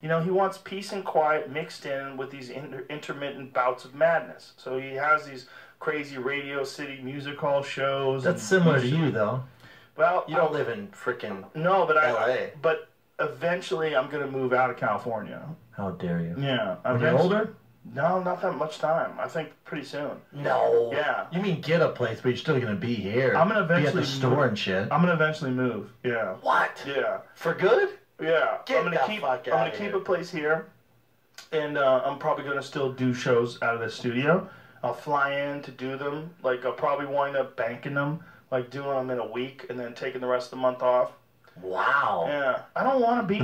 You know, he wants peace and quiet mixed in with these inter- intermittent bouts of madness. So he has these crazy Radio City music hall shows. That's similar to you, though. Well, You don't live in frickin' No, but I. LA. But eventually, I'm gonna move out of California. How dare you? Yeah. When you're older? No, not that much time. I think pretty soon. No. Yeah. You mean get a place, but you're still gonna be here. I'm gonna eventually be at the store move- and shit. I'm gonna eventually move. Yeah. what? Yeah. For good? Yeah. Get I'm gonna keep. I'm gonna keep here. a place here, and uh, I'm probably gonna still do shows out of the studio. I'll fly in to do them. Like I'll probably wind up banking them, like doing them in a week, and then taking the rest of the month off. Wow. Yeah. I don't want to be